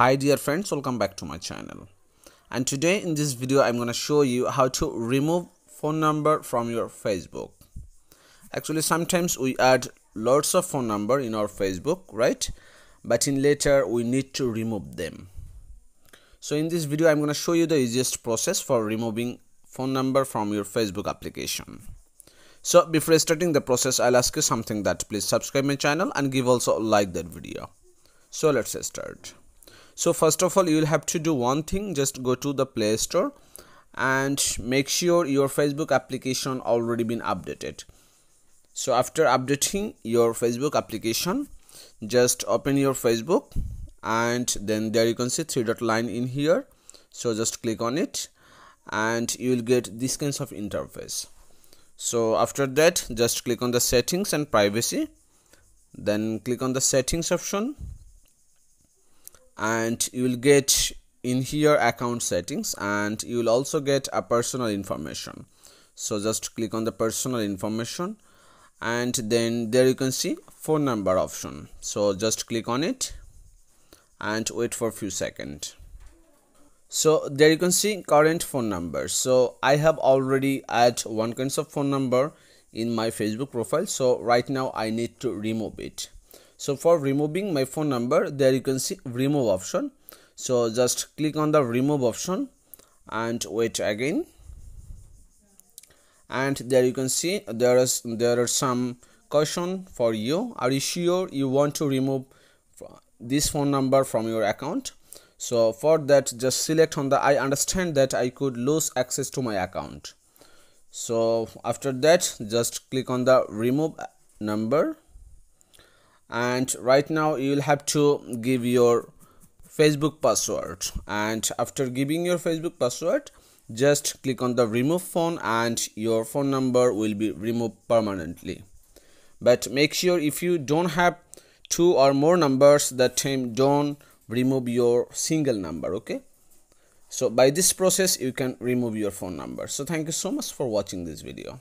hi dear friends. Welcome back to my channel. And today in this video i'm going to show you how to remove phone number from your facebook. Actually sometimes we add lots of phone number in our facebook right? But in later we need to remove them. So in this video i'm going to show you the easiest process for removing phone number from your facebook application. So before starting the process i'll ask you something that please subscribe my channel and give also like that video. So let's start so first of all you will have to do one thing. Just go to the play store and make sure your facebook application already been updated. So after updating your facebook application just open your facebook and then there you can see three dot line in here. So just click on it and you will get this kinds of interface. So after that just click on the settings and privacy. Then click on the settings option and you will get in here account settings and you will also get a personal information. So just click on the personal information and then there you can see phone number option. So just click on it and wait for a few seconds. So there you can see current phone number. So i have already add one kinds of phone number in my facebook profile. So right now i need to remove it so for removing my phone number there you can see remove option. So just click on the remove option and wait again. And there you can see there is there are some question for you. Are you sure you want to remove this phone number from your account? So for that just select on the i understand that i could lose access to my account. So after that just click on the remove number and right now you will have to give your facebook password. And after giving your facebook password just click on the remove phone and your phone number will be removed permanently. But make sure if you don't have two or more numbers that time don't remove your single number okay? So by this process you can remove your phone number. So thank you so much for watching this video